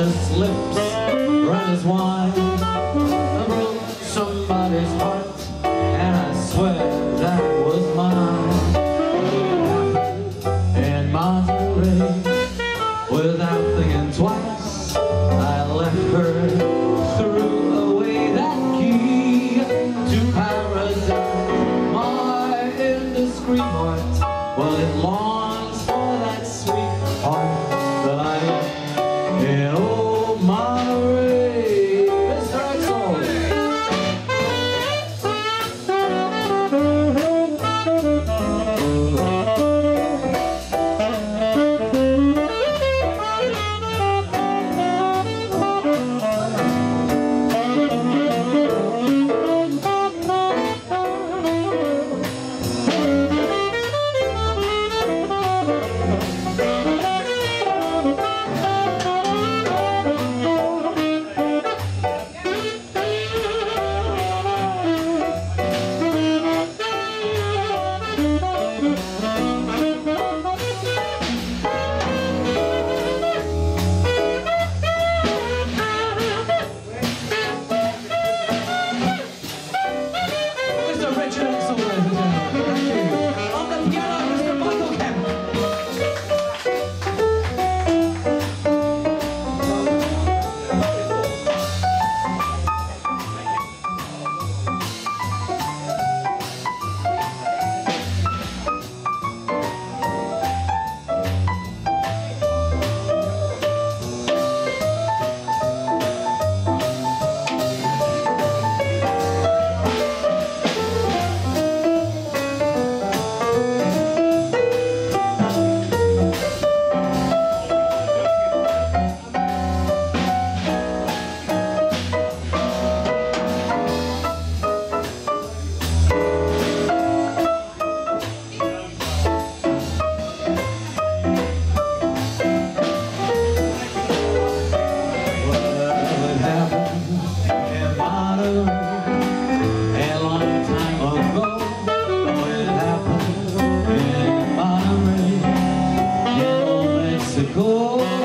luscious lips run as wide. I broke somebody's heart, and I swear that was mine. In Monterey, without the bicycle